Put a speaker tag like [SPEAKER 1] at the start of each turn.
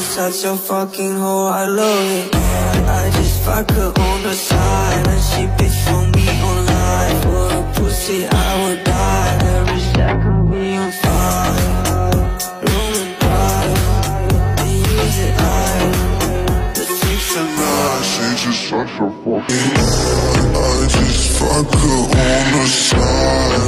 [SPEAKER 1] Such a fucking hoe, I love it. I just fuck her on the side And she bitch for me online For a pussy, I would die. Every second be on fire. Roman pride They use it, I
[SPEAKER 2] She just such a fucking I just fuck her on the side.